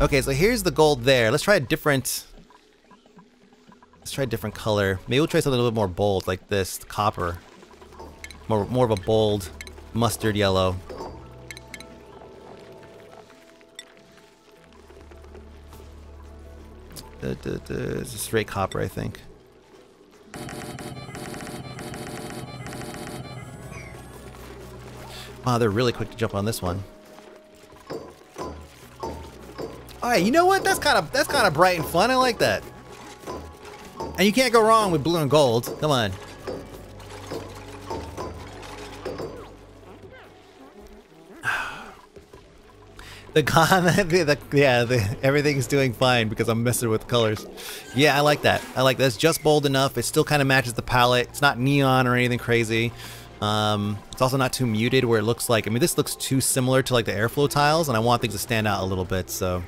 Okay, so here's the gold there. Let's try a different... Let's try a different color. Maybe we'll try something a little bit more bold, like this, copper. More, more of a bold mustard yellow. It's a straight copper, I think. Wow, they're really quick to jump on this one. Alright, you know what? That's kind of that's kind of bright and fun. I like that. And you can't go wrong with blue and gold. Come on. The comment, the, the, yeah, the, everything's doing fine because I'm messing with colors. Yeah, I like that. I like that. It's just bold enough. It still kind of matches the palette. It's not neon or anything crazy. Um, it's also not too muted where it looks like, I mean, this looks too similar to like the airflow tiles and I want things to stand out a little bit, so.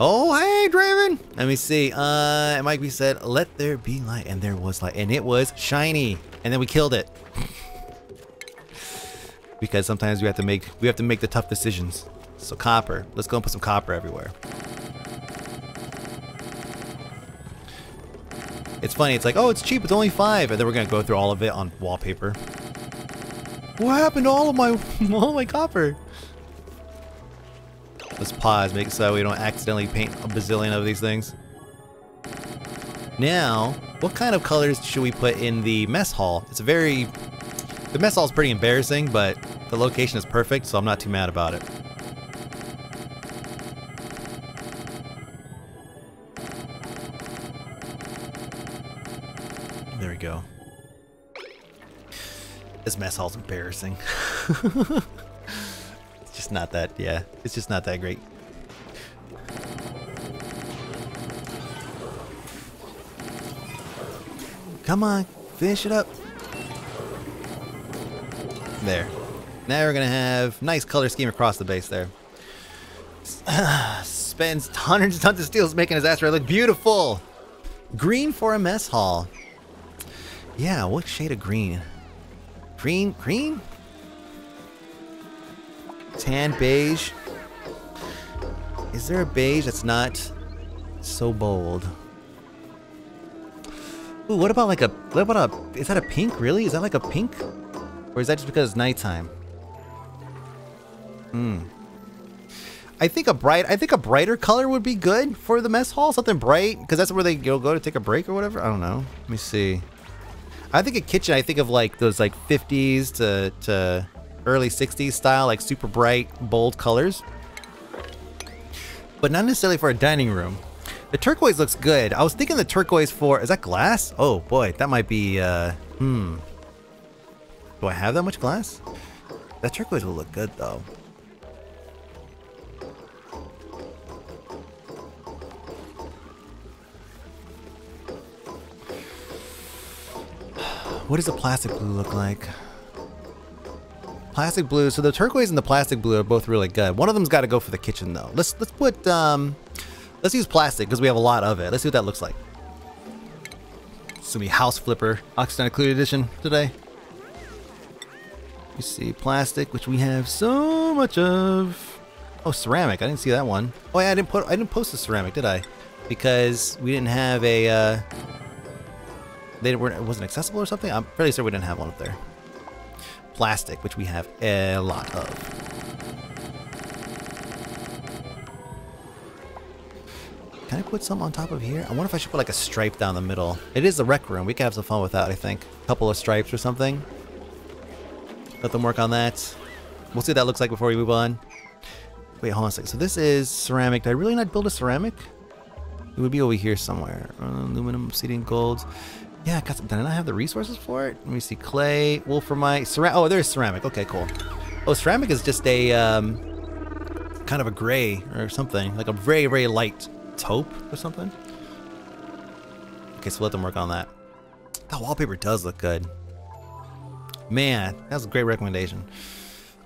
Oh, hey, Draven! Let me see. Uh, it might be said, let there be light. And there was light. And it was shiny. And then we killed it. because sometimes we have to make, we have to make the tough decisions. So copper. Let's go and put some copper everywhere. It's funny, it's like, oh, it's cheap, it's only five, and then we're gonna go through all of it on wallpaper. What happened to all of my all my copper? Let's pause, make it so we don't accidentally paint a bazillion of these things. Now, what kind of colors should we put in the mess hall? It's a very... The mess hall is pretty embarrassing, but the location is perfect, so I'm not too mad about it. This mess hall's embarrassing. it's just not that, yeah. It's just not that great. Come on, finish it up. There. Now we're gonna have nice color scheme across the base there. Spends hundreds and tons of steels making his asteroid look beautiful. Green for a mess hall. Yeah, what shade of green? Green, green? Tan, beige. Is there a beige that's not so bold? Ooh, what about like a, what about a, is that a pink really? Is that like a pink? Or is that just because it's nighttime? Hmm. I think a bright, I think a brighter color would be good for the mess hall. Something bright, because that's where they go to take a break or whatever. I don't know. Let me see. I think a kitchen, I think of like those like 50s to, to early 60s style, like super bright, bold colors. But not necessarily for a dining room. The turquoise looks good. I was thinking the turquoise for, is that glass? Oh boy, that might be, uh, hmm. Do I have that much glass? That turquoise will look good though. What does the plastic blue look like? Plastic blue. So the turquoise and the plastic blue are both really good. One of them's got to go for the kitchen though. Let's let's put um, let's use plastic because we have a lot of it. Let's see what that looks like. Be House Flipper Oxygen Included Edition today. You see plastic, which we have so much of. Oh, ceramic. I didn't see that one. Oh yeah, I didn't put I didn't post the ceramic, did I? Because we didn't have a. Uh, they weren't, it wasn't accessible or something? I'm fairly sure we didn't have one up there. Plastic, which we have a lot of. Can I put some on top of here? I wonder if I should put like a stripe down the middle. It is the rec room. We can have some fun with that, I think. A couple of stripes or something. Let them work on that. We'll see what that looks like before we move on. Wait, hold on a second. So this is ceramic. Did I really not build a ceramic? It would be over here somewhere. Uh, aluminum, obsidian, gold. Yeah, some, did I not have the resources for it? Let me see. Clay, wolframite, ceramic. Oh, there's ceramic. Okay, cool. Oh, ceramic is just a, um, kind of a gray or something. Like a very, very light taupe or something. Okay, so let them work on that. That wallpaper does look good. Man, that's a great recommendation.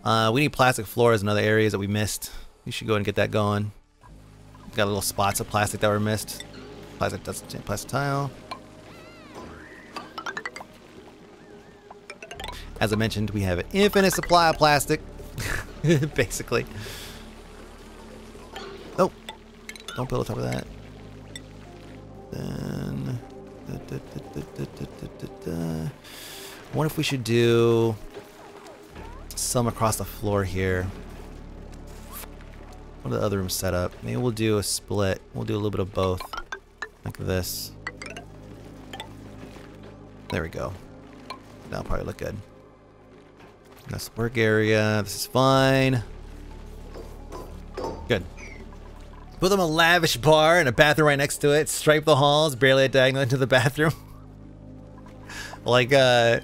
Uh, we need plastic floors in other areas that we missed. You should go and get that going. Got little spots of plastic that were missed. Plastic, plastic tile. As I mentioned, we have an infinite supply of plastic. Basically. Oh, don't build on top of that. Then, da, da, da, what if we should do some across the floor here? What are the other rooms set up? Maybe we'll do a split. We'll do a little bit of both, like this. There we go. That'll probably look good. That's work area. This is fine. Good. Put them a lavish bar and a bathroom right next to it. Stripe the halls, barely a diagonal into the bathroom. like uh,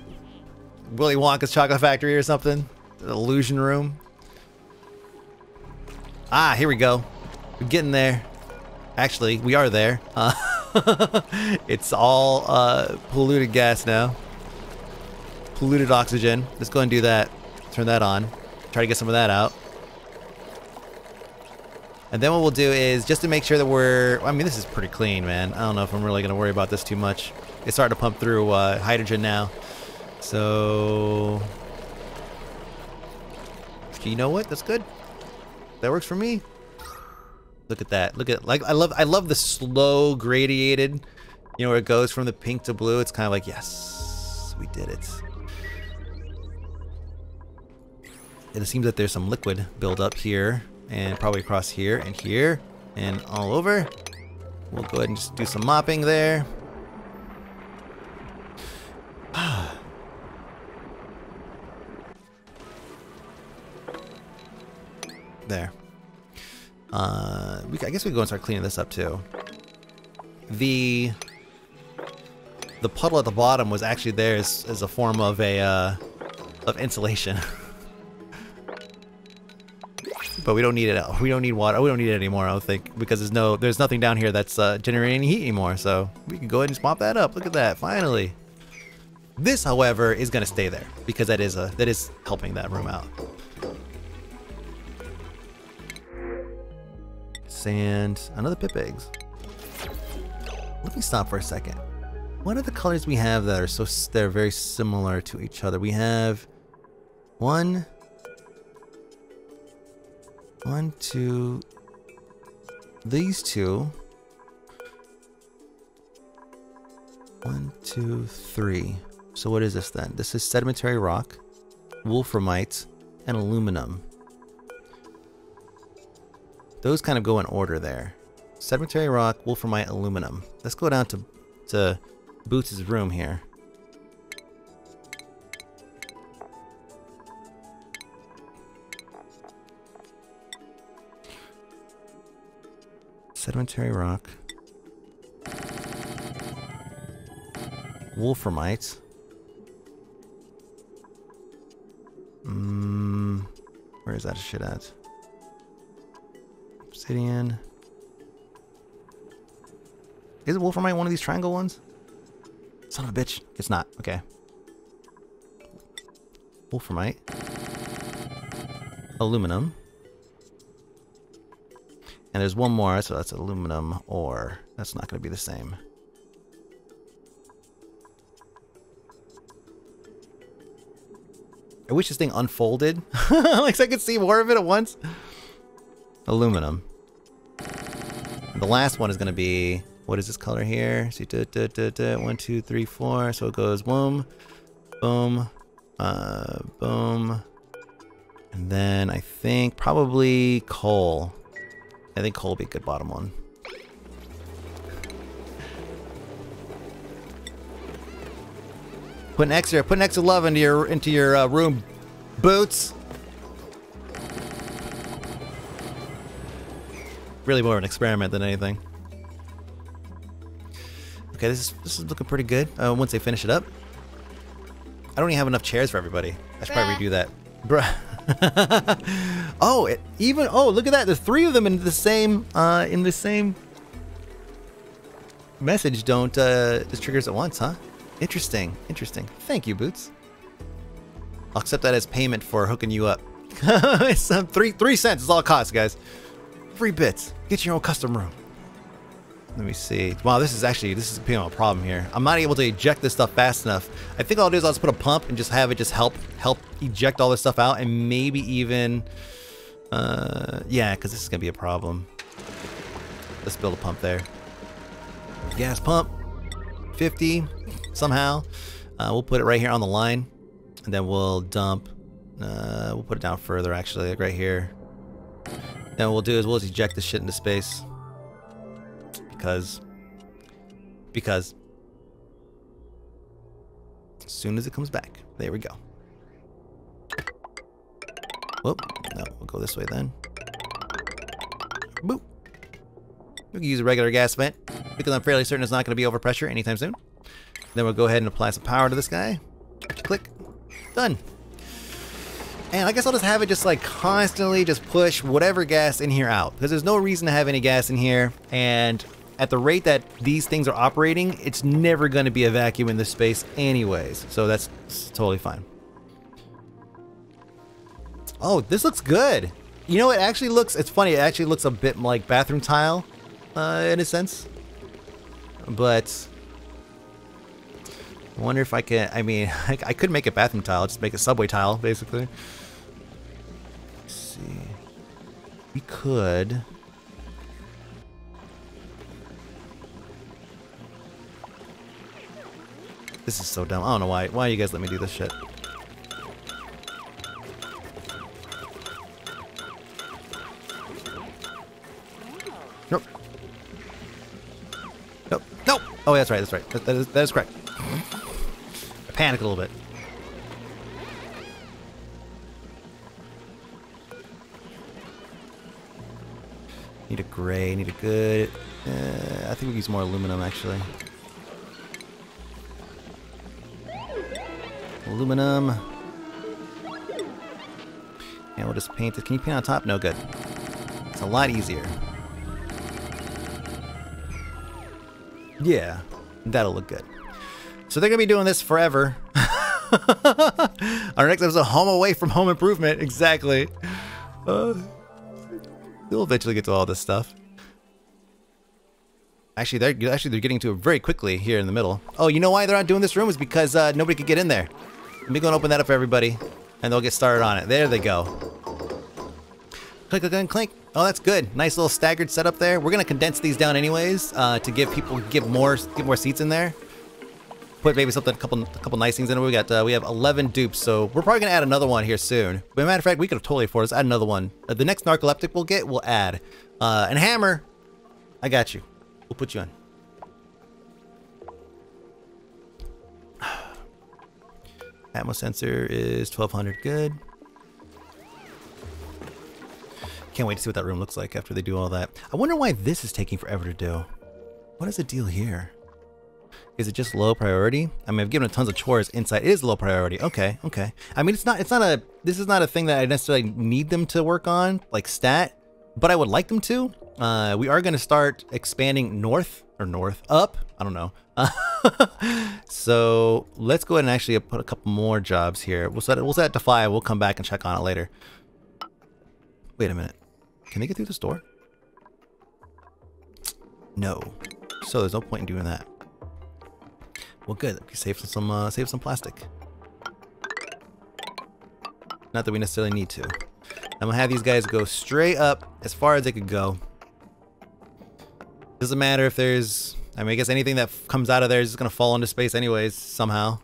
Willy Wonka's Chocolate Factory or something. The illusion room. Ah, here we go. We're getting there. Actually, we are there. Uh, it's all uh, polluted gas now polluted oxygen. Let's go and do that. Turn that on. Try to get some of that out. And then what we'll do is, just to make sure that we're... I mean, this is pretty clean, man. I don't know if I'm really going to worry about this too much. It's starting to pump through uh, hydrogen now. So... You know what? That's good. That works for me. Look at that. Look at like I love I love the slow gradiated, you know, where it goes from the pink to blue. It's kind of like, yes, we did it. It seems that there's some liquid buildup here and probably across here and here and all over. We'll go ahead and just do some mopping there. there. Uh, we, I guess we can go and start cleaning this up too. The the puddle at the bottom was actually there as, as a form of a uh, of insulation. but we don't need it. We don't need water. We don't need it anymore. I don't think because there's no, there's nothing down here that's uh, generating heat anymore. So we can go ahead and mop that up. Look at that. Finally. This, however, is to stay there because that is a that is helping that room out. Sand, another pip eggs. Let me stop for a second. What are the colors we have that are so they're very similar to each other? We have one, one, two, these two. One, two, three. So what is this then? This is sedimentary rock, wolframite, and aluminum. Those kind of go in order there. Sedimentary rock, wolframite, aluminum. Let's go down to, to Boots' room here. Sedimentary rock. Wolframite. Mmm. Where is that shit at? Obsidian. Is Wolframite one of these triangle ones? Son of a bitch. It's not. Okay. Wolframite. Aluminum. And there's one more, so that's aluminum ore. That's not going to be the same. I wish this thing unfolded. like so I could see more of it at once. Aluminum. And the last one is going to be, what is this color here? See, da, da, da, da, one, two, three, four. So it goes boom, boom, uh, boom. And then I think probably coal. I think coal will be a good bottom one. Put an extra, put an extra love into your into your uh, room, boots. Really more of an experiment than anything. Okay, this is this is looking pretty good. Uh, once they finish it up, I don't even have enough chairs for everybody. I should probably redo that, bruh. Oh, it, even oh, look at that. The three of them in the same uh, in the same message. Don't uh, just triggers at once, huh? Interesting, interesting. Thank you, Boots. I'll accept that as payment for hooking you up. it's um, three three cents is all it costs, guys. Free bits. Get your own custom room. Let me see. Wow, this is actually, this is becoming a problem here. I'm not able to eject this stuff fast enough. I think all I'll do is I'll just put a pump and just have it just help, help eject all this stuff out and maybe even, uh, yeah, because this is going to be a problem. Let's build a pump there. Gas pump, 50, somehow. Uh, we'll put it right here on the line and then we'll dump, uh, we'll put it down further actually, like right here. Then what we'll do is we'll just eject this shit into space because because as soon as it comes back there we go. Whoop no we'll go this way then. Boop. We can use a regular gas vent. Because I'm fairly certain it's not going to be overpressure anytime soon. Then we'll go ahead and apply some power to this guy. Click. Done. And I guess I'll just have it just like constantly just push whatever gas in here out. Because there's no reason to have any gas in here. And at the rate that these things are operating, it's never going to be a vacuum in this space anyways. So that's totally fine. Oh, this looks good. You know, it actually looks, it's funny, it actually looks a bit like bathroom tile, uh, in a sense. But, I wonder if I can, I mean, I, I could make a bathroom tile, just make a subway tile, basically. Let's see. We could... This is so dumb. I don't know why. Why you guys let me do this shit? Nope. Nope. Nope. Oh, that's right. That's right. That, that, is, that is correct. I panicked a little bit. Need a gray. Need a good... Uh, I think we use more aluminum, actually. Aluminum. And we'll just paint it. Can you paint on top? No, good. It's a lot easier. Yeah, that'll look good. So they're to be doing this forever. Our next episode, Home Away from Home Improvement. Exactly. Uh, we'll eventually get to all this stuff. Actually, they're actually they're getting to it very quickly here in the middle. Oh, you know why they're not doing this room is because uh, nobody could get in there. Let me go and open that up for everybody, and they'll get started on it. There they go. Click, click, click, clink. Oh, that's good. Nice little staggered setup there. We're gonna condense these down anyways uh, to give people give more give more seats in there. Put maybe something a couple a couple nice things in it. We got uh, we have 11 dupes, so we're probably gonna add another one here soon. But matter of fact, we could have totally afford to add another one. Uh, the next narcoleptic we'll get, we'll add. Uh, and hammer, I got you. We'll put you on. Atmos sensor is 1200, good. Can't wait to see what that room looks like after they do all that. I wonder why this is taking forever to do. What is the deal here? Is it just low priority? I mean, I've given it tons of chores inside. It is low priority. Okay, okay. I mean, it's not, it's not a, this is not a thing that I necessarily need them to work on, like stat, but I would like them to. Uh, we are going to start expanding north, or north, up, I don't know. so let's go ahead and actually put a couple more jobs here. We'll set it, we'll set it to five. We'll come back and check on it later. Wait a minute. Can they get through the store? No. So there's no point in doing that. Well, good. we Save some uh, save some plastic. Not that we necessarily need to. I'm gonna have these guys go straight up as far as they could go. Doesn't matter if there's I mean, I guess anything that comes out of there is just to fall into space anyways, somehow.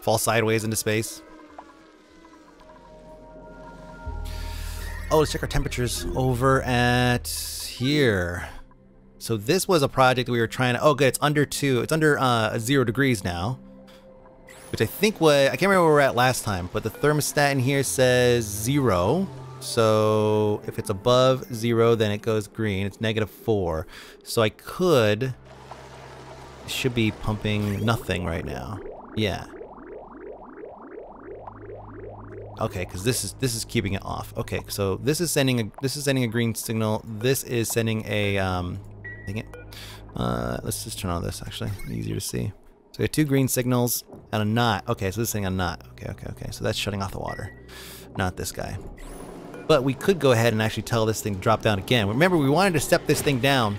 Fall sideways into space. Oh, let's check our temperatures over at here. So this was a project we were trying to, oh good, it's under two, it's under uh, zero degrees now. Which I think was, I can't remember where we were at last time, but the thermostat in here says zero. So if it's above zero, then it goes green. It's negative four. So I could, should be pumping nothing right now. Yeah. Okay, because this is this is keeping it off. Okay, so this is sending a this is sending a green signal. This is sending a um, dang it. Uh, let's just turn on this actually, easier to see. So we have two green signals and a not. Okay, so this thing a not. Okay, okay, okay. So that's shutting off the water, not this guy. But we could go ahead and actually tell this thing to drop down again. Remember, we wanted to step this thing down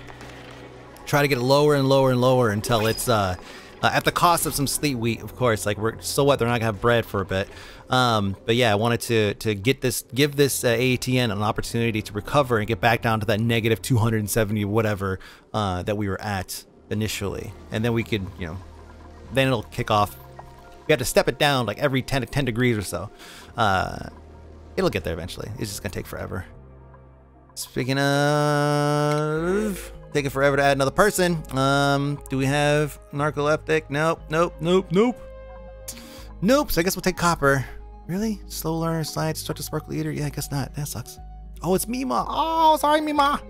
try to get it lower and lower and lower until it's uh, uh, at the cost of some sleet wheat, of course. Like we're so what they're not gonna have bread for a bit. Um, but yeah, I wanted to to get this, give this uh, AATN an opportunity to recover and get back down to that negative 270 whatever uh, that we were at initially, and then we could, you know, then it'll kick off. We have to step it down like every 10 10 degrees or so. Uh, it'll get there eventually. It's just gonna take forever. Speaking of taking forever to add another person, um, do we have narcoleptic? Nope, nope, nope, nope. Nope, so I guess we'll take copper. Really? Slow learner, science, instructor, sparkle eater? Yeah, I guess not. That sucks. Oh, it's Mima. Oh, sorry, Mima.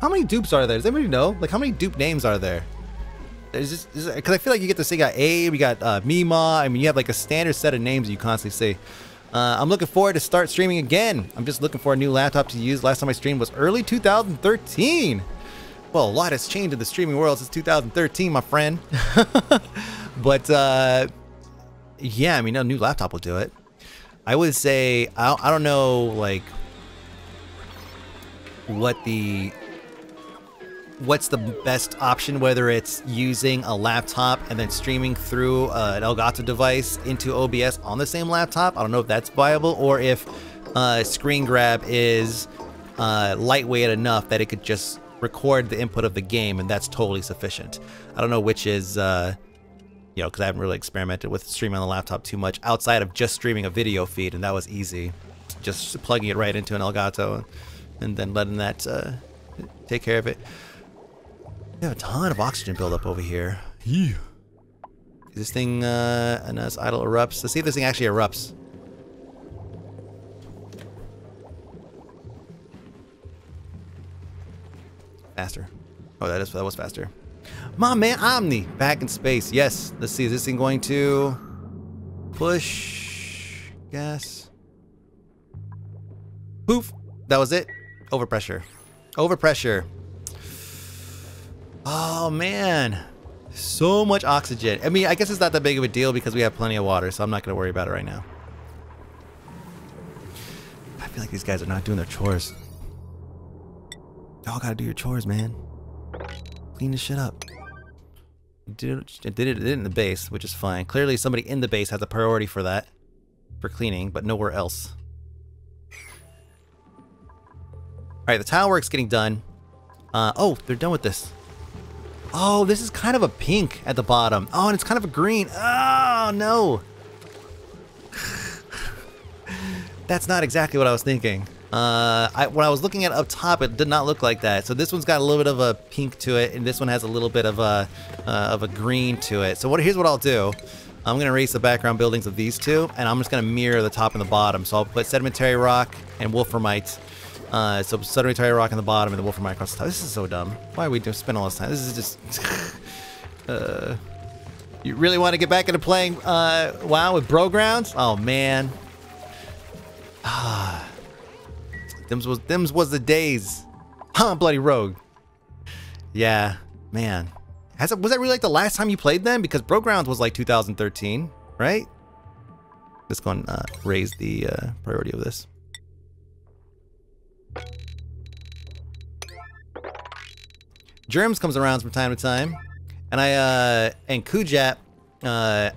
How many dupes are there? Does anybody know? Like, how many dupe names are there? there? Is this because I feel like you get to see got A, we got uh, Mima. I mean, you have like a standard set of names you constantly see. Uh, I'm looking forward to start streaming again. I'm just looking for a new laptop to use. Last time I streamed was early 2013. Well, a lot has changed in the streaming world since 2013, my friend. but uh, yeah, I mean, a new laptop will do it. I would say I don't, I don't know like what the what's the best option, whether it's using a laptop and then streaming through uh, an Elgato device into OBS on the same laptop. I don't know if that's viable or if uh, Screen Grab is uh, lightweight enough that it could just record the input of the game and that's totally sufficient. I don't know which is, uh, you know, because I haven't really experimented with streaming on the laptop too much outside of just streaming a video feed and that was easy. Just plugging it right into an Elgato and then letting that uh, take care of it. We have a ton of oxygen buildup over here. Yeah. Is this thing, uh, and as idle erupts? Let's see if this thing actually erupts. Faster. Oh, that is that was faster. My man Omni, back in space. Yes. Let's see. Is this thing going to push gas? Poof. That was it. Overpressure. Overpressure. Oh man, so much oxygen. I mean, I guess it's not that big of a deal because we have plenty of water, so I'm not going to worry about it right now. I feel like these guys are not doing their chores. Y'all gotta do your chores, man. Clean this shit up. Did, it, it did it in the base, which is fine. Clearly somebody in the base has a priority for that. For cleaning, but nowhere else. Alright, the tile work's getting done. Uh, oh, they're done with this. Oh, this is kind of a pink at the bottom. Oh, and it's kind of a green. Oh, no. That's not exactly what I was thinking. Uh, I, when I was looking at up top, it did not look like that. So this one's got a little bit of a pink to it, and this one has a little bit of a uh, of a green to it. So what? Here's what I'll do. I'm gonna erase the background buildings of these two, and I'm just gonna mirror the top and the bottom. So I'll put sedimentary rock and wolframite uh, so sedimentary rock on the bottom and the wolframite across the top. This is so dumb. Why are we spend all this time? This is just. uh, you really want to get back into playing uh, WoW with Bro Grounds? Oh man. Ah. Them's was them's was the days. Huh, bloody rogue. Yeah, man. Has it was that really like the last time you played them? Because Bro Grounds was like 2013, right? Let's go and uh, raise the uh, priority of this. Germs comes around from time to time, and I uh and Kujat, uh,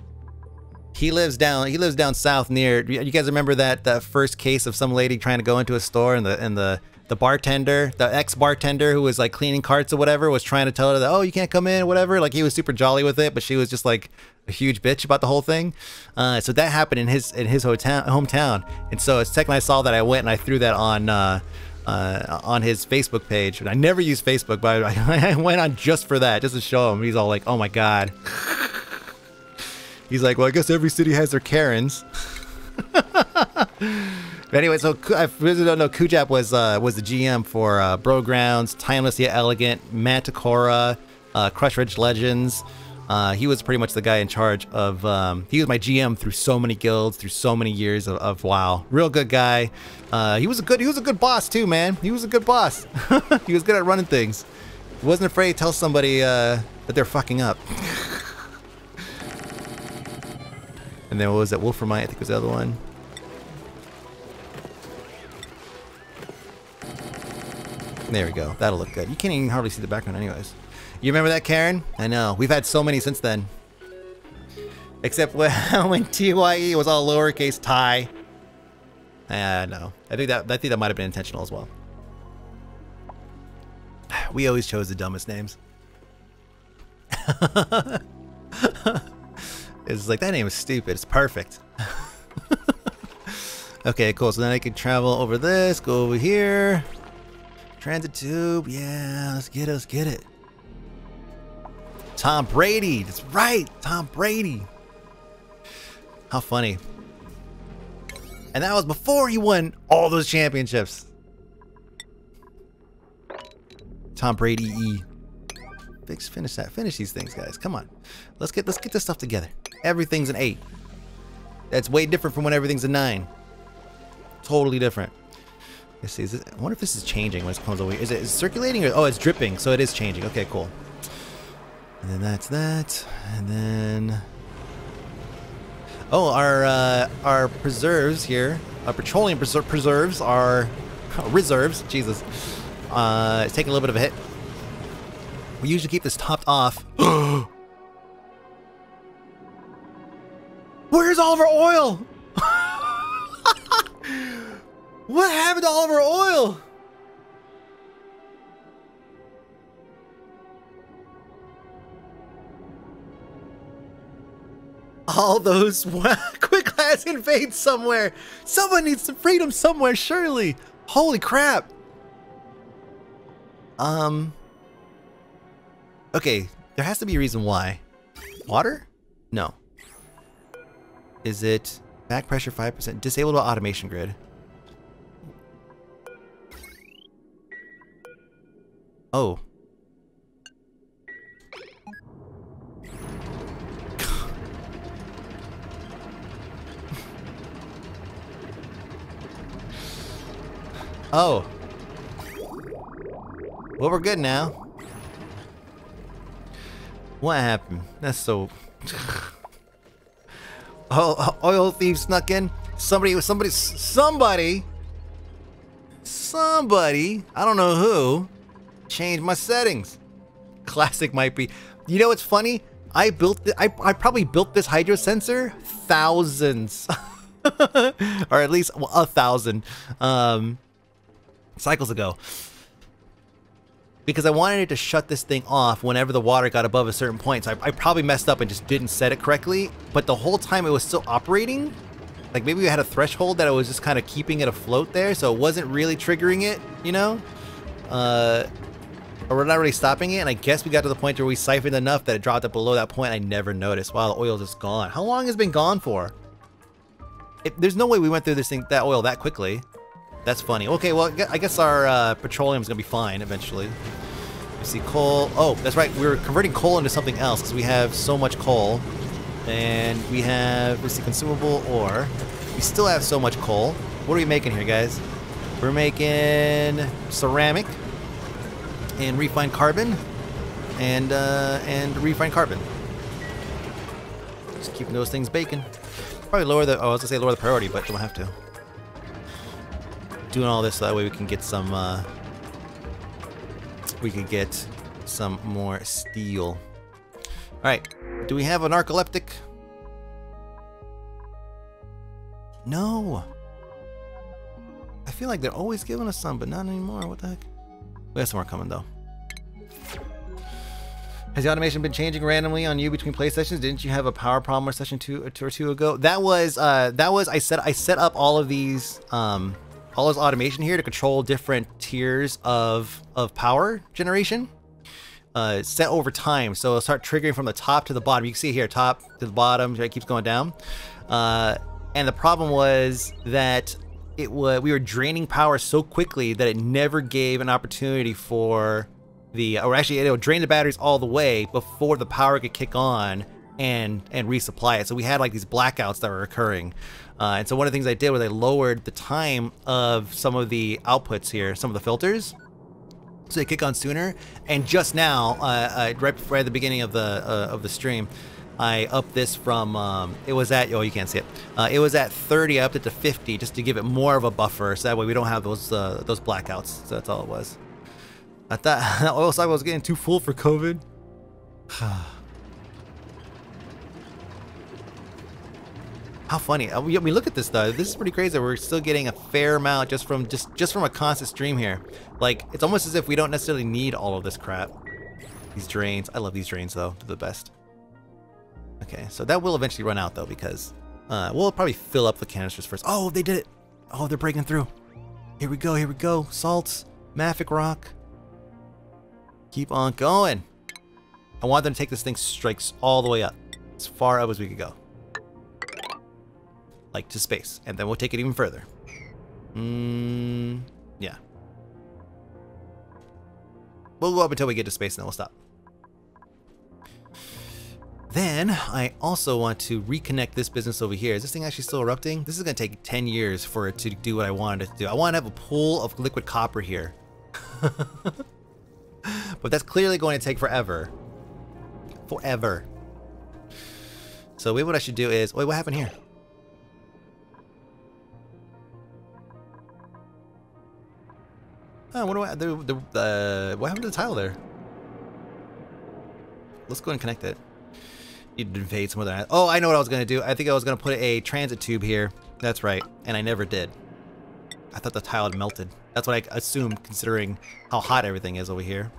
he lives down he lives down south near. You guys remember that that first case of some lady trying to go into a store and the and the the bartender, the ex bartender who was like cleaning carts or whatever, was trying to tell her that oh you can't come in whatever. Like he was super jolly with it, but she was just like a huge bitch about the whole thing. Uh, so that happened in his in his hotel hometown, and so the second I saw that, I went and I threw that on. Uh, uh, on his Facebook page. And I never use Facebook, but I, I, went on just for that, just to show him. He's all like, "Oh my god." He's like, "Well, I guess every city has their Karens." but anyway, so I really don't know. Kujap was uh, was the GM for uh, Bro Grounds, Timeless Yet Elegant, Manticora, uh, Crush Ridge Legends. Uh, he was pretty much the guy in charge of. Um, he was my GM through so many guilds, through so many years of, of WoW. Real good guy. Uh, he was a good. He was a good boss too, man. He was a good boss. he was good at running things. He wasn't afraid to tell somebody uh, that they're fucking up. and then what was that? Wolframite, I think was the other one. There we go. That'll look good. You can't even hardly see the background anyways. You remember that, Karen? I know. We've had so many since then. Except when, when TYE was all lowercase tie. I ah, know. I think that I think that might have been intentional as well. We always chose the dumbest names. it's like that name is stupid. It's perfect. okay, cool. So then I can travel over this, go over here. Transit tube. Yeah, let's get it. Let's get it. Tom Brady. That's right. Tom Brady. How funny. And that was before he won all those championships. Tom Brady E. Fix finish that. Finish these things, guys. Come on. Let's get let's get this stuff together. Everything's an eight. That's way different from when everything's a nine. Totally different. Let's see. This, I wonder if this is changing when it comes over. Is it, is it circulating or oh, it's dripping, so it is changing. Okay, cool. And then that's that, and then oh, our uh, our preserves here, our petroleum preser preserves, our reserves. Jesus, uh, it's taking a little bit of a hit. We usually keep this topped off. Where's all of our oil? what happened to all of our oil? All those quick class invade somewhere. Someone needs some freedom somewhere, surely. Holy crap. Um. Okay, there has to be a reason why. Water? No. Is it back pressure 5%? Disabled automation grid. Oh. Oh. Well, we're good now. What happened? That's so... oh, oil thief snuck in. Somebody, somebody, somebody, somebody, I don't know who, changed my settings. Classic Mike B. You know what's funny? I built, I, I probably built this hydro sensor thousands, or at least a thousand. Um, cycles ago because I wanted it to shut this thing off whenever the water got above a certain point. So I, I, probably messed up and just didn't set it correctly. But the whole time it was still operating. Like maybe we had a threshold that I was just kind of keeping it afloat there. So it wasn't really triggering it, you know? Uh, or we're not really stopping it. And I guess we got to the point where we siphoned enough that it dropped it below that point. I never noticed. Wow, the oil just gone. How long has been gone for? It, there's no way we went through this thing, that oil that quickly. That's funny. Okay, well, I guess our uh, petroleum is going to be fine eventually. We see coal. Oh, that's right. We're converting coal into something else because we have so much coal. And we have, let's see, consumable ore. We still have so much coal. What are we making here, guys? We're making ceramic and refined carbon and uh, and refined carbon. Just keeping those things baking. Probably lower the, oh, I was gonna say lower the priority, but don't have to doing all this so that way we can get some, uh, we can get some more steel. Alright, do we have an narcoleptic? No! I feel like they're always giving us some, but not anymore. What the heck? We have some more coming, though. Has the automation been changing randomly on you between play sessions? Didn't you have a power problem or session two, two or two ago? That was uh, that was I set I set up all of these um, all this automation here to control different tiers of, of power generation. Uh, set over time, so it'll start triggering from the top to the bottom. You can see here, top to the bottom, it keeps going down. Uh, and the problem was that it was we were draining power so quickly that it never gave an opportunity for the, or actually it would drain the batteries all the way before the power could kick on and and resupply it. So we had like these blackouts that were occurring. Uh, and so one of the things I did was I lowered the time of some of the outputs here, some of the filters, so they kick on sooner. And just now, uh, uh, right, right at the beginning of the uh, of the stream, I upped this from um, it was at oh you can't see it. Uh, it was at 30. I upped it to 50 just to give it more of a buffer, so that way we don't have those uh, those blackouts. So that's all it was. I thought that oil cycle was getting too full for COVID. How funny. Uh, we, we look at this though. This is pretty crazy. We're still getting a fair amount just from just just from a constant stream here. Like it's almost as if we don't necessarily need all of this crap. These drains. I love these drains though. They're the best. Okay, so that will eventually run out though because uh, we'll probably fill up the canisters first. Oh, they did it. Oh, they're breaking through. Here we go. Here we go. Salts. Mafic rock. Keep on going. I want them to take this thing strikes all the way up. As far up as we could go. Like to space. And then we'll take it even further. Mmm. Yeah. We'll go up until we get to space and then we'll stop. Then, I also want to reconnect this business over here. Is this thing actually still erupting? This is going to take 10 years for it to do what I wanted it to do. I want to have a pool of liquid copper here. but that's clearly going to take forever. Forever. So maybe what I should do is... Wait, what happened here? Oh, what do I... The, the, uh, what happened to the tile there? Let's go and connect it. Need to invade some other... Oh, I know what I was to do. I think I was to put a transit tube here. That's right. And I never did. I thought the tile had melted. That's what I assumed, considering how hot everything is over here.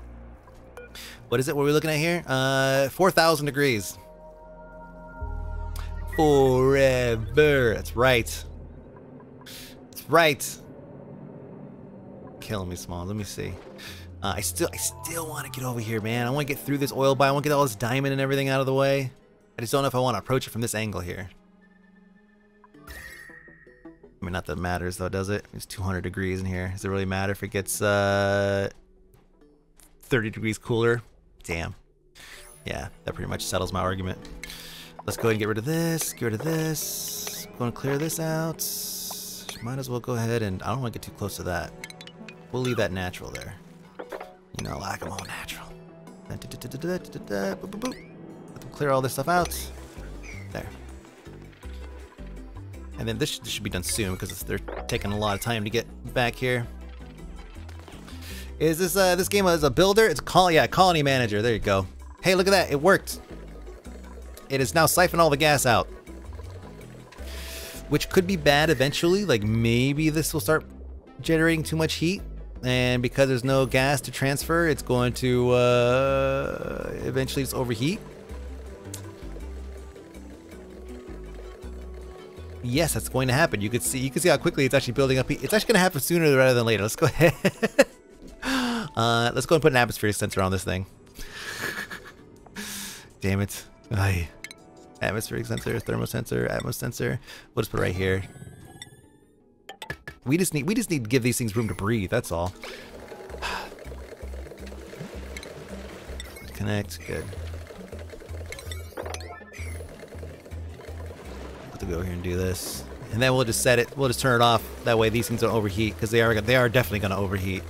What is it? What are we looking at here? Uh, 4,000 degrees. Forever. That's right. That's right. Killing me, small. Let me see. Uh, I still, I still want to get over here, man. I want to get through this oil buy. I want to get all this diamond and everything out of the way. I just don't know if I want to approach it from this angle here. I mean, not that it matters though, does it? It's 200 degrees in here. Does it really matter if it gets uh, 30 degrees cooler? Damn. Yeah, that pretty much settles my argument. Let's go ahead and get rid of this, get rid of this. Going to clear this out. Might as well go ahead and, I don't want to get too close to that. We'll leave that natural there. You know, like them all natural. Let them clear all this stuff out. There. And then this should be done soon because they're taking a lot of time to get back here. Is this uh, this game as a builder? It's call yeah colony manager. There you go. Hey, look at that! It worked. It is now siphon all the gas out, which could be bad eventually. Like maybe this will start generating too much heat, and because there's no gas to transfer, it's going to uh, eventually just overheat. Yes, that's going to happen. You could see you can see how quickly it's actually building up. It's actually going to happen sooner rather than later. Let's go ahead. uh, let's go and put an atmospheric sensor on this thing. Damn it. Aye. Atmospheric sensor, thermosensor, atmos sensor. We'll just put right here. We just need we just need to give these things room to breathe, that's all. Connect, good. to go here and do this. And then we'll just set it, we'll just turn it off. That way these things don't overheat, because they are they are definitely going to overheat.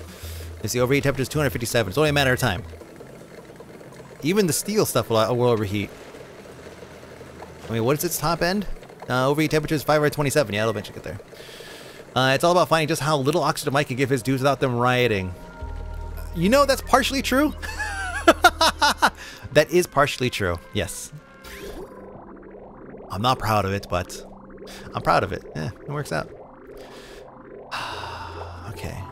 You see, overheat temperature is 257. It's only a matter of time. Even the steel stuff will, will overheat. I mean, what is its top end? Uh, overheat temperature is 527. Yeah, it'll eventually get there. Uh, it's all about finding just how little oxygen Mike can give his dudes without them rioting. You know, that's partially true. that is partially true. Yes. I'm not proud of it, but I'm proud of it. Yeah, it works out. okay.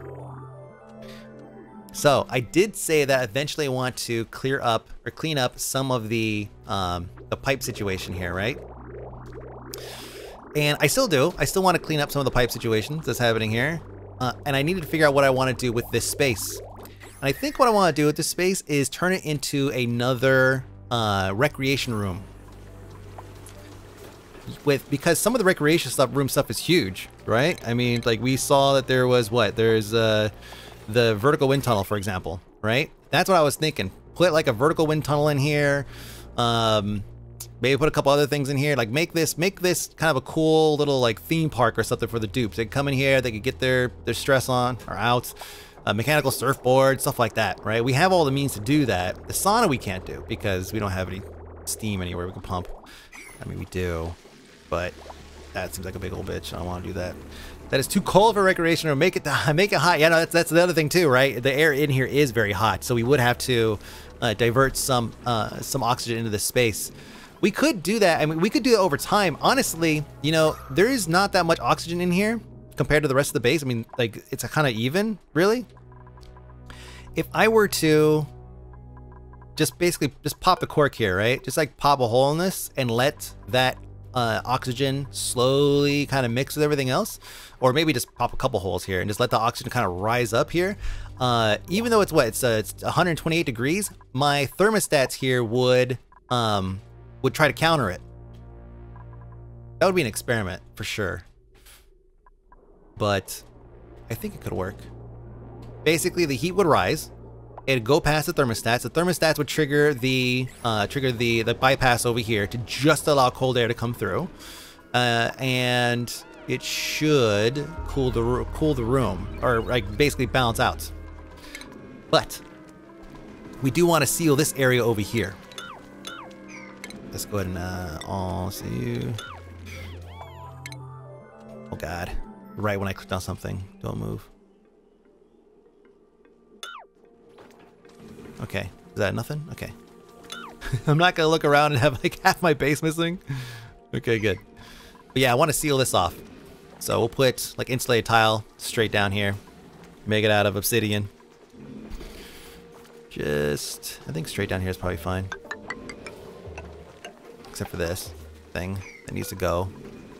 So I did say that eventually I want to clear up or clean up some of the um, the pipe situation here, right? And I still do. I still want to clean up some of the pipe situations that's happening here. Uh, and I needed to figure out what I want to do with this space. And I think what I want to do with this space is turn it into another uh, recreation room with because some of the recreation stuff room stuff is huge, right? I mean, like we saw that there was what there's uh, the vertical wind tunnel, for example, right? That's what I was thinking. Put like a vertical wind tunnel in here. Um, maybe put a couple other things in here. Like make this make this kind of a cool little like theme park or something for the dupes. They come in here, they could get their their stress on or out. A mechanical surfboard, stuff like that, right? We have all the means to do that. The sauna we can't do because we don't have any steam anywhere we can pump. I mean, we do but that seems like a big old bitch. I don't want to do that. That is too cold for recreation or make it make it hot. Yeah, no, that's that's the other thing too, right? The air in here is very hot, so we would have to uh, divert some uh, some oxygen into this space. We could do that. I mean, we could do it over time. Honestly, you know, there is not that much oxygen in here compared to the rest of the base. I mean, like it's kind of even, really. If I were to just basically just pop the cork here, right? Just like pop a hole in this and let that uh, oxygen slowly kind of mix with everything else, or maybe just pop a couple holes here and just let the oxygen kind of rise up here. Uh, even though it's what it's uh, it's 128 degrees, my thermostats here would um, would try to counter it. That would be an experiment for sure. But I think it could work. Basically, the heat would rise. It'd go past the thermostats. The thermostats would trigger the uh, trigger the the bypass over here to just allow cold air to come through, uh, and it should cool the cool the room or like basically balance out. But we do want to seal this area over here. Let's go ahead and uh, all see you. Oh god. Right when I clicked on something. Don't move. Okay. Is that nothing? Okay. I'm not gonna look around and have like half my base missing. Okay, good. But yeah, I want to seal this off. So we'll put like insulated tile straight down here. Make it out of obsidian. Just, I think straight down here is probably fine except for this thing that needs to go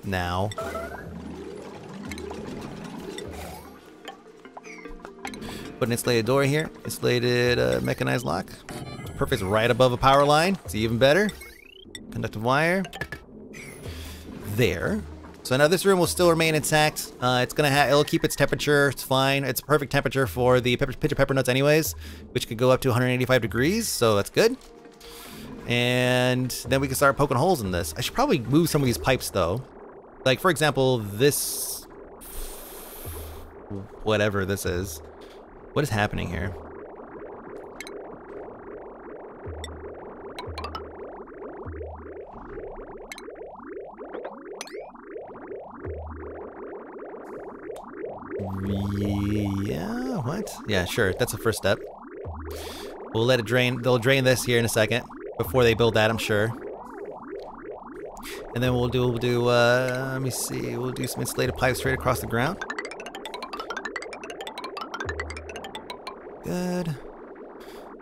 now. Put an insulated door here, insulated uh, mechanized lock. Perfect right above a power line, it's even better. Conductive wire. There. So now this room will still remain intact. Uh, it's gonna have, it'll keep its temperature, it's fine. It's perfect temperature for the pepper, pincha pepper nuts anyways, which could go up to 185 degrees, so that's good. And then we can start poking holes in this. I should probably move some of these pipes though. Like for example, this... Whatever this is. What is happening here? Yeah, what? Yeah, sure. That's the first step. We'll let it drain. They'll drain this here in a second before they build that, I'm sure. And then we'll do, we'll do, uh, let me see, we'll do some insulated pipes straight across the ground. Good.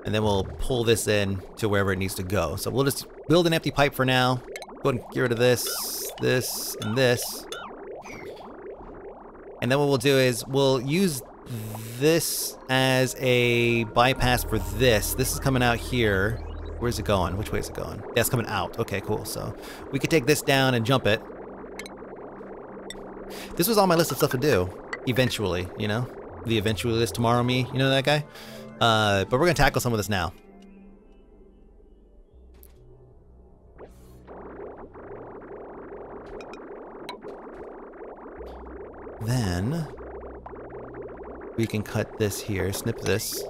And then we'll pull this in to wherever it needs to go. So we'll just build an empty pipe for now. Go ahead and get rid of this, this, and this. And then what we'll do is we'll use this as a bypass for this. This is coming out here. Where's it going? Which way is it going? Yeah, it's coming out. Okay, cool. So we could take this down and jump it. This was on my list of stuff to do. Eventually, you know? The eventualist tomorrow me. You know that guy? Uh, but we're going to tackle some of this now. Then we can cut this here, snip this.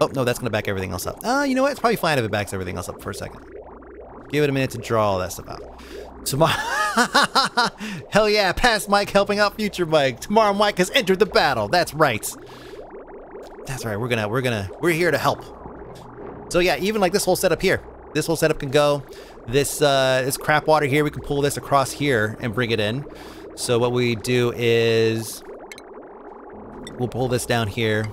Oh, no, that's going to back everything else up. Uh, you know what? It's probably fine if it backs everything else up for a second. Give it a minute to draw all that stuff out. Tomorrow... Hell yeah, past Mike helping out future Mike. Tomorrow Mike has entered the battle. That's right. That's right. We're gonna, we're gonna, we're here to help. So yeah, even like this whole setup here. This whole setup can go. This, uh, this crap water here, we can pull this across here and bring it in. So what we do is we'll pull this down here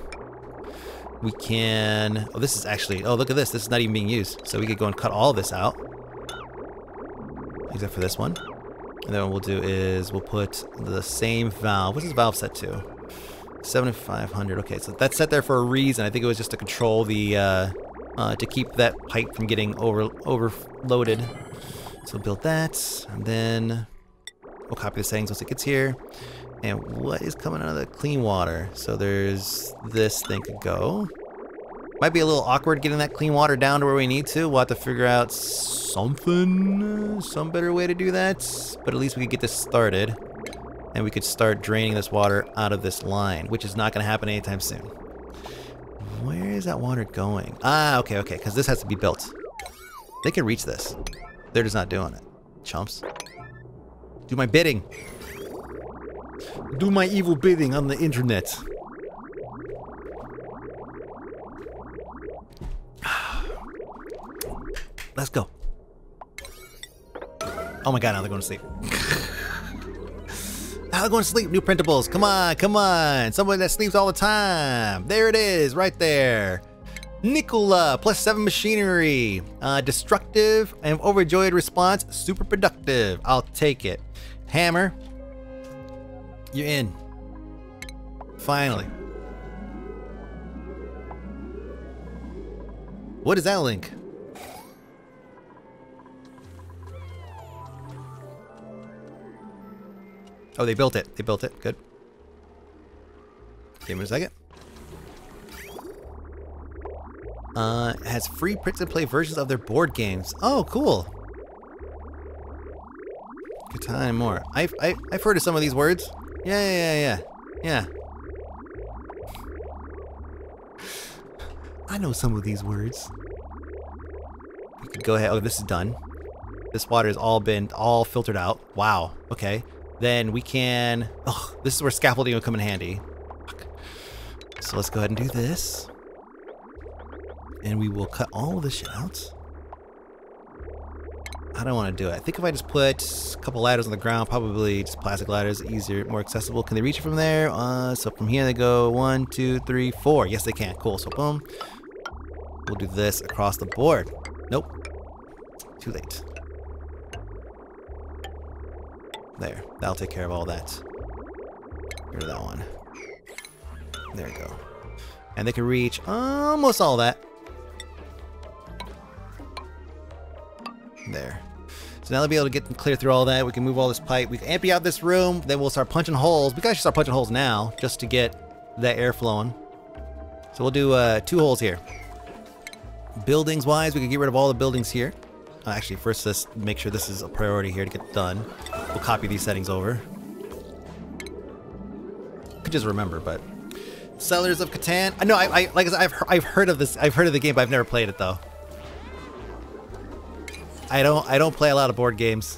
we can... Oh, this is actually... Oh, look at this. This is not even being used. So we could go and cut all this out. Except for this one. And then what we'll do is we'll put the same valve. What's this valve set to? 7500. Okay, so that's set there for a reason. I think it was just to control the... Uh, uh, to keep that pipe from getting over overloaded. So build that. And then we'll copy the settings once it gets here. And what is coming out of the clean water? So there's this thing could go. Might be a little awkward getting that clean water down to where we need to. We'll have to figure out something, some better way to do that. But at least we could get this started. And we could start draining this water out of this line, which is not going to happen anytime soon. Where is that water going? Ah, okay, okay, because this has to be built. They can reach this. They're just not doing it. Chumps. Do my bidding. Do my evil bidding on the internet. Let's go. Oh my god, now they're going to sleep. now they're going to sleep. New printables. Come on, come on. Someone that sleeps all the time. There it is, right there. Nikola, plus seven machinery. Uh, destructive and overjoyed response, super productive. I'll take it. Hammer, you're in. Finally. What is that link? Oh, they built it. They built it. Good. Give me a second. Uh, has free print and play versions of their board games. Oh, cool. Good time more. I've, I, have i have heard of some of these words. Yeah, yeah, yeah, yeah. Yeah. I know some of these words. You could go ahead. Oh, this is done. This water has all been all filtered out. Wow. Okay. Then we can... Oh, this is where scaffolding will come in handy. So let's go ahead and do this. And we will cut all of this shit out. I don't want to do it. I think if I just put a couple ladders on the ground, probably just plastic ladders, easier, more accessible. Can they reach it from there? Uh, so from here they go one, two, three, four. Yes, they can. Cool. So boom. We'll do this across the board. Nope. Too late. There. That'll take care of all that. Of that one. There we go. And they can reach almost all that. There. So now they'll be able to get clear through all that. We can move all this pipe. We can empty out this room. Then we'll start punching holes. We gotta start punching holes now just to get that air flowing. So we'll do uh, two holes here. Buildings wise, we can get rid of all the buildings here. Uh, actually, first let's make sure this is a priority here to get done. We'll copy these settings over. Could just remember, but Settlers of Catan. I know, I, I like I I've I've heard of this. I've heard of the game, but I've never played it though. I don't I don't play a lot of board games.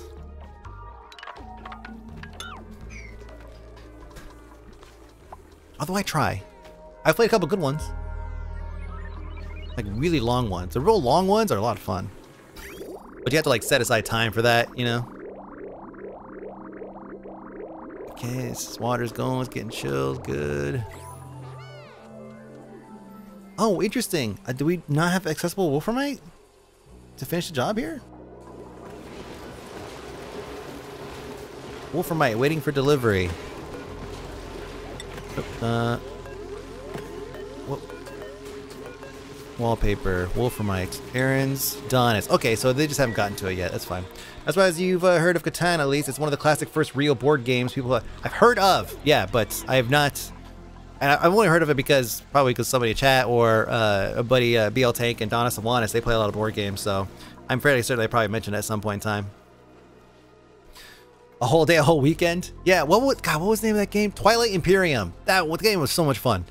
Although I try. I've played a couple good ones. Like really long ones. The real long ones are a lot of fun. But you have to like set aside time for that, you know? Okay, this water's going, it's getting chilled, good. Oh, interesting. Uh, do we not have accessible wolframite to finish the job here? Wolframite waiting for delivery. Uh, Wallpaper, Wolframite, errands, done. It's okay, so they just haven't gotten to it yet. That's fine. As far as you've uh, heard of Catan, at least it's one of the classic first real board games people have, I've heard of. Yeah, but I have not. And I've only heard of it because probably because somebody chat or uh, a buddy uh, BL Tank and Donna Savanis, they play a lot of board games, so I'm fairly certain they probably mentioned it at some point in time. A whole day, a whole weekend. Yeah, what was God? What was the name of that game? Twilight Imperium. That game was so much fun.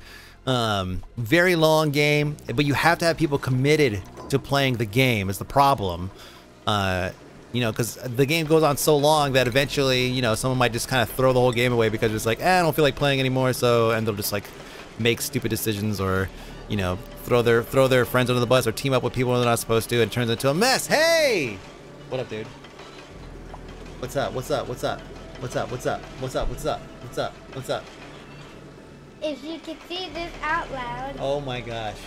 Um, very long game, but you have to have people committed to playing the game. Is the problem? Uh, you know, because the game goes on so long that eventually, you know, someone might just kind of throw the whole game away because it's like, eh, I don't feel like playing anymore. So, and they'll just like make stupid decisions or, you know, throw their throw their friends under the bus or team up with people they're not supposed to, and it turns into a mess. Hey, what up, dude? What's up? What's up? What's up? What's up? What's up? What's up? What's up? What's up? What's up? If you could see this out loud. Oh my gosh.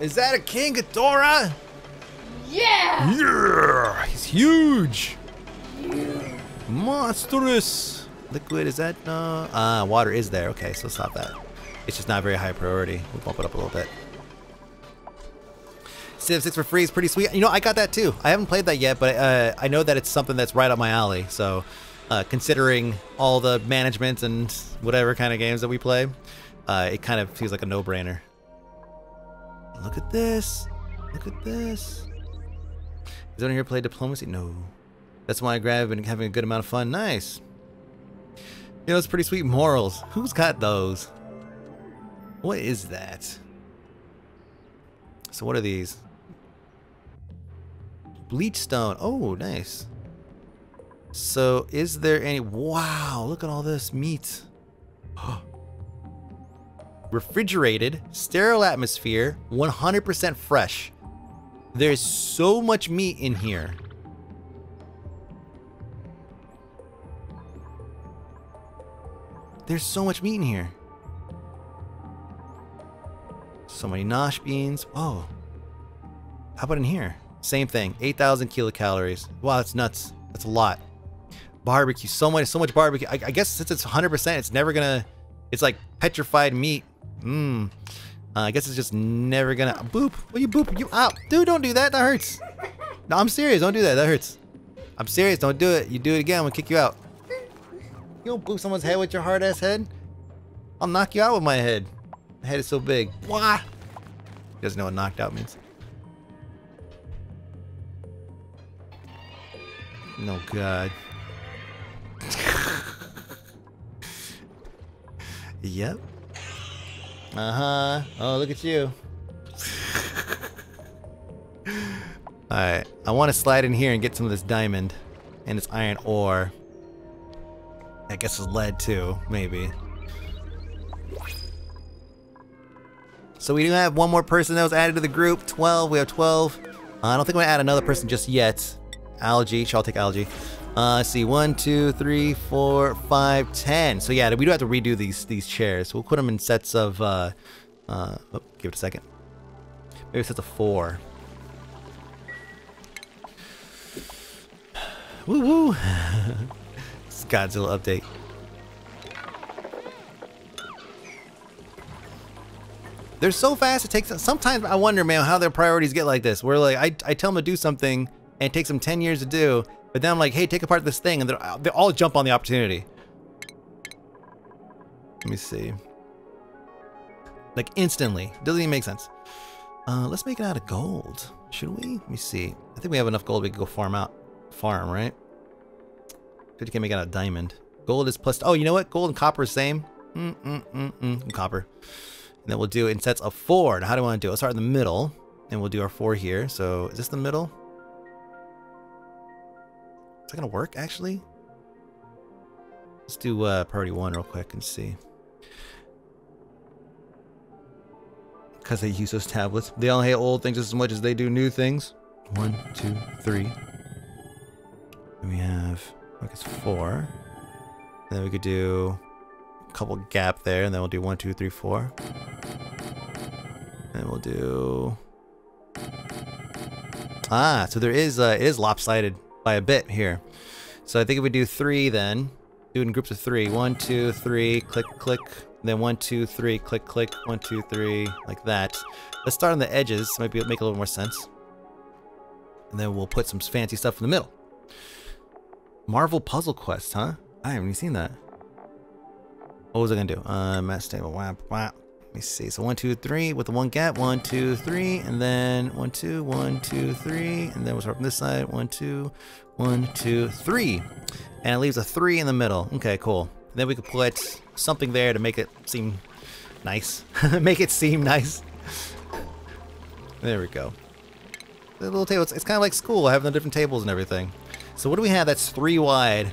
Is that a King Ghidorah? Yeah! Yeah! He's huge! Yeah. Monstrous! Liquid, is that, uh, ah, water is there. Okay, so stop that. It's just not very high priority. We'll bump it up a little bit. Civ 6 for free is pretty sweet. You know, I got that too. I haven't played that yet, but uh, I know that it's something that's right up my alley. So, uh, considering all the management and whatever kind of games that we play, uh, it kind of feels like a no-brainer. Look at this. Look at this. Is anyone here play diplomacy? No. That's why I grab and having a good amount of fun. Nice. You know, it's pretty sweet morals. Who's got those? What is that? So what are these? Bleach stone. Oh, nice. So is there any... Wow, look at all this meat. Refrigerated, sterile atmosphere, 100% fresh. There's so much meat in here. There's so much meat in here. So many nosh beans. Oh. How about in here? Same thing. 8,000 kilocalories. Wow, that's nuts. That's a lot. Barbecue. So much, so much barbecue. I, I guess since it's 100%, it's never gonna... It's like petrified meat. Mmm. Uh, I guess it's just never gonna... Boop. What you boop? You out. Dude, don't do that. That hurts. No, I'm serious. Don't do that. That hurts. I'm serious. Don't do it. You do it again, I'm gonna kick you out. You don't boop someone's head with your hard ass head. I'll knock you out with my head. The head is so big. Wah! He doesn't know what knocked out means. No god. yep. Uh-huh. Oh, look at you. Alright. I want to slide in here and get some of this diamond. And this iron ore. I guess it's lead too, maybe. So we do have one more person that was added to the group. 12. We have 12. Uh, I don't think I'm going to add another person just yet. Algae. Sure, I'll take algae. Uh, let's see. One, two, three, four, five, ten. So yeah, we do have to redo these these chairs. We'll put them in sets of... Uh, uh, oh, give it a second. Maybe sets of four. Woo woo! Godzilla update. They're so fast, it takes... Sometimes I wonder, man, how their priorities get like this. Where, like, I, I tell them to do something, and it takes them 10 years to do, but then I'm like, hey, take apart this thing, and they all jump on the opportunity. Let me see. Like, instantly. Doesn't even make sense. Uh, let's make it out of gold. Should we? Let me see. I think we have enough gold we can go farm out. Farm, right? 50k make it out of diamond. Gold is plus... Oh, you know what? Gold and copper is same. Mm, mm, mm, mm. Copper. And then we'll do in sets of four. Now, how do I want to do it? Let's start in the middle. And we'll do our four here. So, is this the middle? Is that going to work, actually? Let's do uh, priority one real quick and see. Because they use those tablets. They all hate old things as much as they do new things. One, two, three. And we have, I guess, four. And then we could do a couple gap there, and then we'll do one, two, three, four. And we'll do... Ah, so there is, uh, it is lopsided by a bit here. So I think if we do three then, do it in groups of three. One, two, three, click, click. Then one, two, three, click, click. One, two, three, like that. Let's start on the edges, might be make a little more sense. And then we'll put some fancy stuff in the middle. Marvel Puzzle Quest, huh? I haven't even seen that. What was I gonna do? Uh, mess table. Wow, wow. Let me see. So one, two, three with the one gap. One, two, three, and then one, two, one, two, three, and then we'll start from this side. One, two, one, two, three, and it leaves a three in the middle. Okay, cool. then we could put something there to make it seem nice. make it seem nice. there we go. The little table. It's, it's kind of like school, having the different tables and everything. So what do we have that's three wide?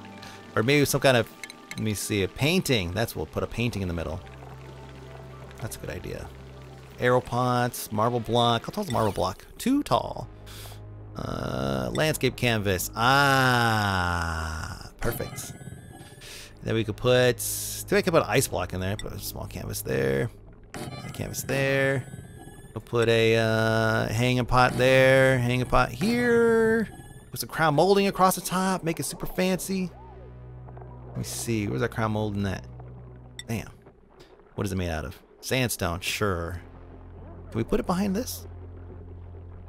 or maybe some kind of let me see, a painting. That's what we'll put a painting in the middle. That's a good idea. Aero pots, marble block. How tall is marble block? Too tall. Uh, landscape canvas. Ah, perfect. Then we could put, do I could put an ice block in there. Put a small canvas there. A canvas there. We'll put a uh, hanging pot there. Hanging pot here. Put some crown molding across the top. Make it super fancy. Let me see. Where's that crown molding at? Damn. What is it made out of? Sandstone. Sure. Can we put it behind this?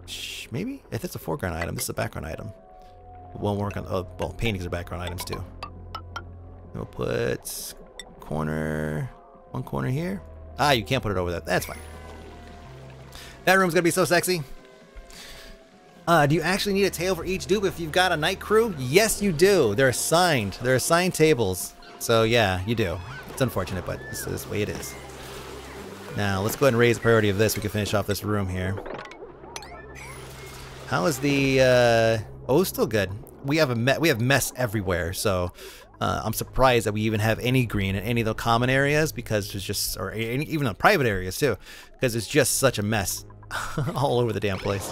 Shh, maybe? If it's a foreground item, this is a background item. It won't work on... Oh, well, paintings are background items too. We'll put... Corner... One corner here. Ah, you can't put it over that. That's fine. That room's gonna be so sexy. Uh, do you actually need a table for each dupe if you've got a night crew? Yes, you do. They're assigned. They're assigned tables. So yeah, you do. It's unfortunate, but this is the way it is. Now, let's go ahead and raise the priority of this. We can finish off this room here. How is the, uh... Oh, still good. we have a me- we have mess everywhere. So uh, I'm surprised that we even have any green in any of the common areas because it's just, or any, even the private areas too, because it's just such a mess all over the damn place.